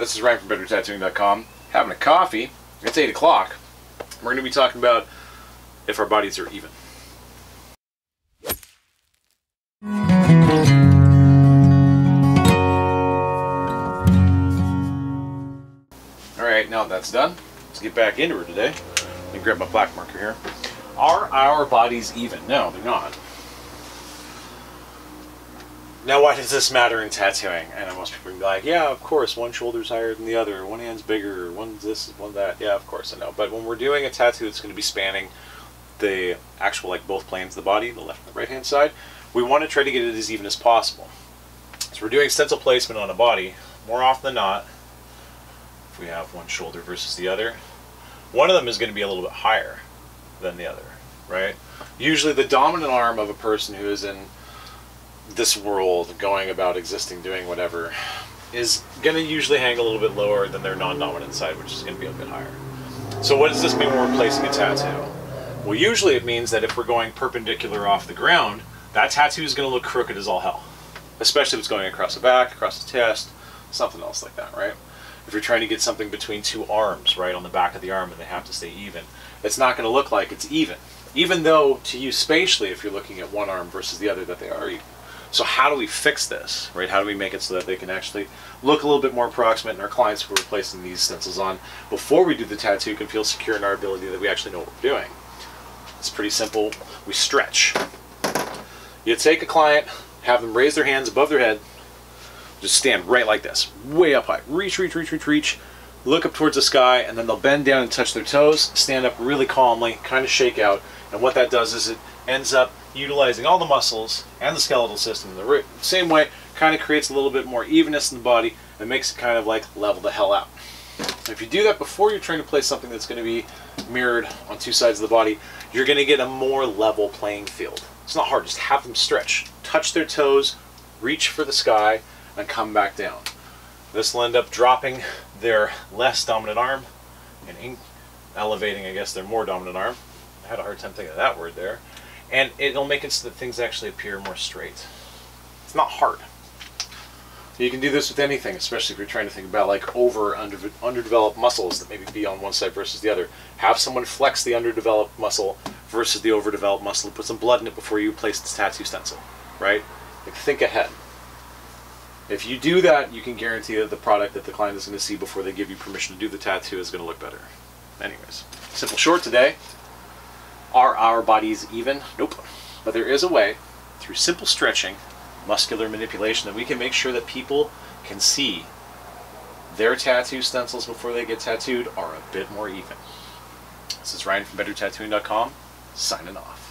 this is Ryan from BetterTattooing.com. Having a coffee. It's 8 o'clock. We're going to be talking about if our bodies are even. Alright, now that's done, let's get back into it today. Let me grab my black marker here. Are our bodies even? No, they're not. Now, why does this matter in tattooing? And most people be like, yeah, of course, one shoulder's higher than the other, one hand's bigger, one's this, one that. Yeah, of course, I know. But when we're doing a tattoo that's going to be spanning the actual, like, both planes of the body, the left and the right hand side, we want to try to get it as even as possible. So we're doing stencil placement on a body, more often than not, if we have one shoulder versus the other, one of them is going to be a little bit higher than the other, right? Usually the dominant arm of a person who is in this world, going about existing, doing whatever, is going to usually hang a little bit lower than their non-dominant side, which is going to be a bit higher. So what does this mean when we're placing a tattoo? Well, usually it means that if we're going perpendicular off the ground, that tattoo is going to look crooked as all hell. Especially if it's going across the back, across the chest, something else like that, right? If you're trying to get something between two arms, right, on the back of the arm and they have to stay even, it's not going to look like it's even. Even though to you spatially, if you're looking at one arm versus the other, that they are even. So how do we fix this, right? How do we make it so that they can actually look a little bit more approximate and our clients who are placing these stencils on before we do the tattoo can feel secure in our ability that we actually know what we're doing? It's pretty simple. We stretch. You take a client, have them raise their hands above their head, just stand right like this, way up high. Reach, reach, reach, reach, reach. Look up towards the sky, and then they'll bend down and touch their toes, stand up really calmly, kind of shake out. And what that does is it ends up utilizing all the muscles and the skeletal system in the root. same way, kind of creates a little bit more evenness in the body and makes it kind of like level the hell out. If you do that before you're trying to place something that's going to be mirrored on two sides of the body, you're going to get a more level playing field. It's not hard, just have them stretch. Touch their toes, reach for the sky, and come back down. This will end up dropping their less dominant arm and elevating, I guess, their more dominant arm. I had a hard time thinking of that word there. And it'll make it so that things actually appear more straight. It's not hard. You can do this with anything, especially if you're trying to think about like over under, underdeveloped muscles that maybe be on one side versus the other. Have someone flex the underdeveloped muscle versus the overdeveloped muscle. Put some blood in it before you place the tattoo stencil, right? Like think ahead. If you do that, you can guarantee that the product that the client is going to see before they give you permission to do the tattoo is going to look better. Anyways, simple short today. Are our bodies even? Nope. But there is a way, through simple stretching, muscular manipulation, that we can make sure that people can see their tattoo stencils before they get tattooed are a bit more even. This is Ryan from BetterTattooing.com, signing off.